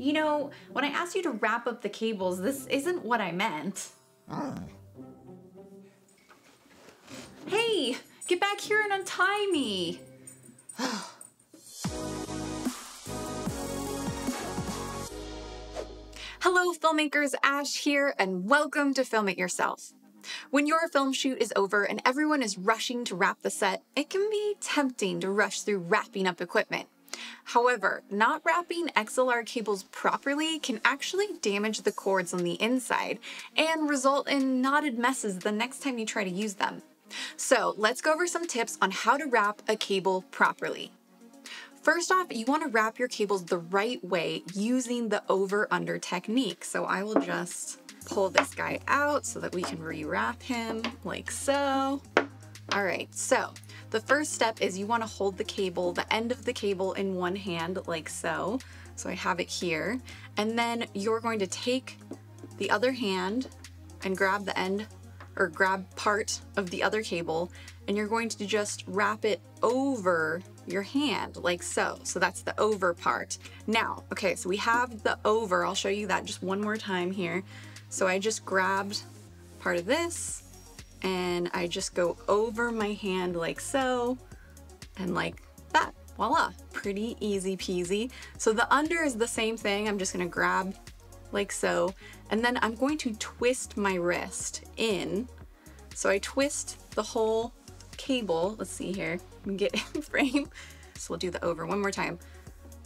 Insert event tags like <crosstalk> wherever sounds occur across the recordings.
You know, when I asked you to wrap up the cables, this isn't what I meant. Oh. Hey, get back here and untie me. <sighs> Hello, filmmakers. Ash here, and welcome to Film It Yourself. When your film shoot is over and everyone is rushing to wrap the set, it can be tempting to rush through wrapping up equipment. However, not wrapping XLR cables properly can actually damage the cords on the inside and result in knotted messes the next time you try to use them. So let's go over some tips on how to wrap a cable properly. First off, you want to wrap your cables the right way using the over-under technique. So I will just pull this guy out so that we can rewrap him like so. All right, so the first step is you want to hold the cable, the end of the cable in one hand like so. So I have it here. And then you're going to take the other hand and grab the end or grab part of the other cable and you're going to just wrap it over your hand like so. So that's the over part. Now, okay, so we have the over. I'll show you that just one more time here. So I just grabbed part of this and I just go over my hand like so and like that. Voila, pretty easy peasy. So the under is the same thing. I'm just gonna grab like so, and then I'm going to twist my wrist in. So I twist the whole cable. Let's see here, <laughs> get in frame. So we'll do the over one more time.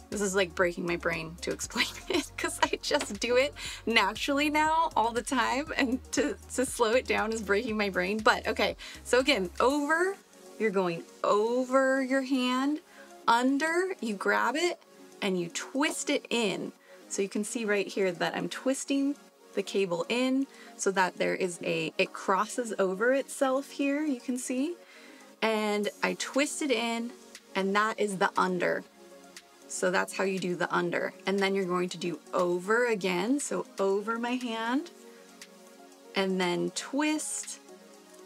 This is like breaking my brain to explain <laughs> it because I just do it naturally now all the time and to, to slow it down is breaking my brain. But okay, so again, over, you're going over your hand, under, you grab it and you twist it in. So you can see right here that I'm twisting the cable in so that there is a, it crosses over itself here, you can see. And I twist it in and that is the under. So that's how you do the under. And then you're going to do over again. So over my hand and then twist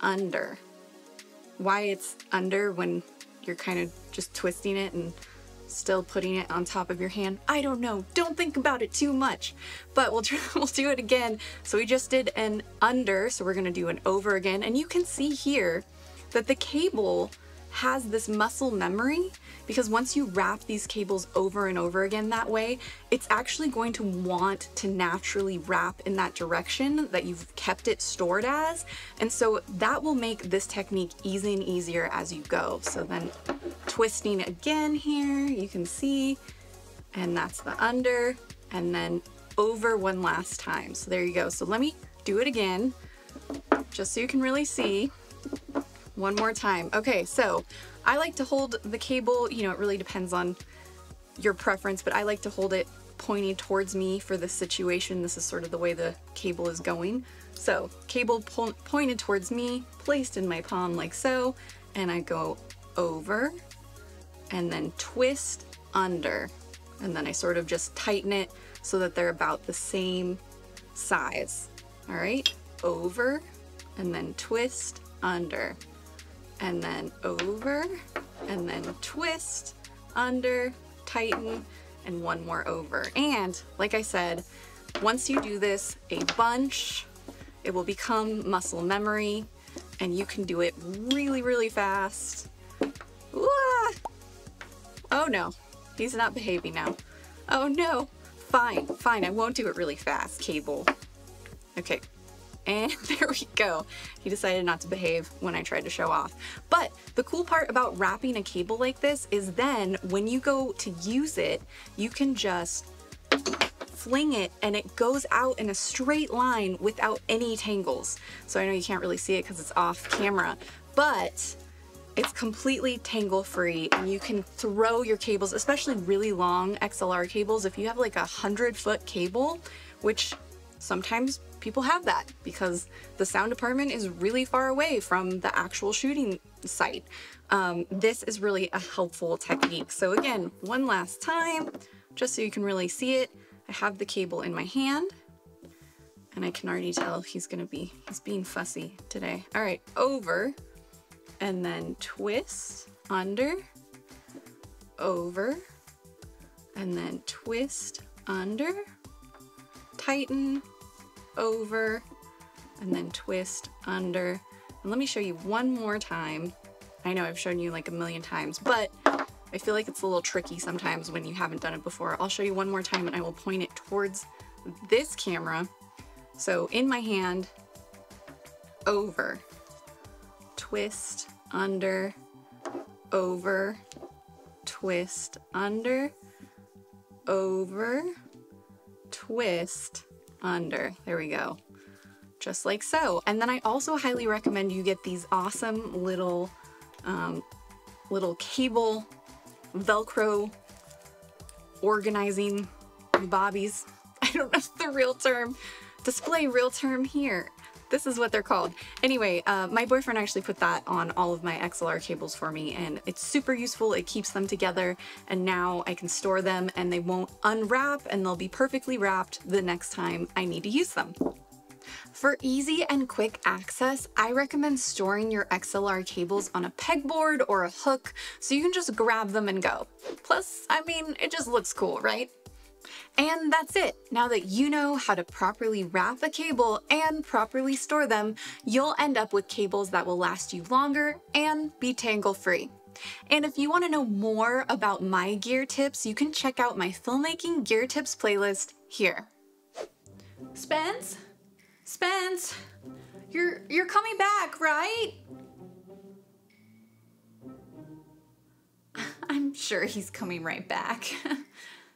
under. Why it's under when you're kind of just twisting it and still putting it on top of your hand. I don't know. Don't think about it too much. But we'll, <laughs> try, we'll do it again. So we just did an under, so we're gonna do an over again. And you can see here that the cable has this muscle memory because once you wrap these cables over and over again that way, it's actually going to want to naturally wrap in that direction that you've kept it stored as. And so that will make this technique easy and easier as you go. So then twisting again here, you can see, and that's the under, and then over one last time. So there you go. So let me do it again, just so you can really see. One more time. Okay, so I like to hold the cable, you know, it really depends on your preference, but I like to hold it pointing towards me for this situation. This is sort of the way the cable is going. So cable po pointed towards me, placed in my palm like so, and I go over and then twist under. And then I sort of just tighten it so that they're about the same size. All right, over and then twist under and then over, and then twist, under, tighten, and one more over. And like I said, once you do this a bunch, it will become muscle memory and you can do it really, really fast. Ah! Oh no, he's not behaving now. Oh no, fine, fine, I won't do it really fast, cable. Okay, and <laughs> there we go. He decided not to behave when I tried to show off. But the cool part about wrapping a cable like this is then when you go to use it, you can just fling it and it goes out in a straight line without any tangles. So I know you can't really see it because it's off camera, but it's completely tangle free and you can throw your cables, especially really long XLR cables. If you have like a hundred foot cable, which sometimes people have that because the sound department is really far away from the actual shooting site. Um, this is really a helpful technique. So again, one last time, just so you can really see it, I have the cable in my hand and I can already tell he's gonna be, he's being fussy today. All right, over and then twist under, over, and then twist under, tighten, over, and then twist under. And let me show you one more time. I know I've shown you like a million times, but I feel like it's a little tricky sometimes when you haven't done it before. I'll show you one more time and I will point it towards this camera. So in my hand, over, twist, under, over, twist, under, over, twist, under. There we go. Just like so. And then I also highly recommend you get these awesome little, um, little cable Velcro organizing bobbies. <laughs> I don't know the real term. Display real term here. This is what they're called. Anyway, uh, my boyfriend actually put that on all of my XLR cables for me and it's super useful. It keeps them together and now I can store them and they won't unwrap and they'll be perfectly wrapped the next time I need to use them. For easy and quick access, I recommend storing your XLR cables on a pegboard or a hook so you can just grab them and go. Plus, I mean, it just looks cool, right? And that's it. Now that you know how to properly wrap a cable and properly store them, you'll end up with cables that will last you longer and be tangle free. And if you want to know more about my gear tips, you can check out my filmmaking gear tips playlist here. Spence? Spence, you're you're coming back, right? <laughs> I'm sure he's coming right back. <laughs>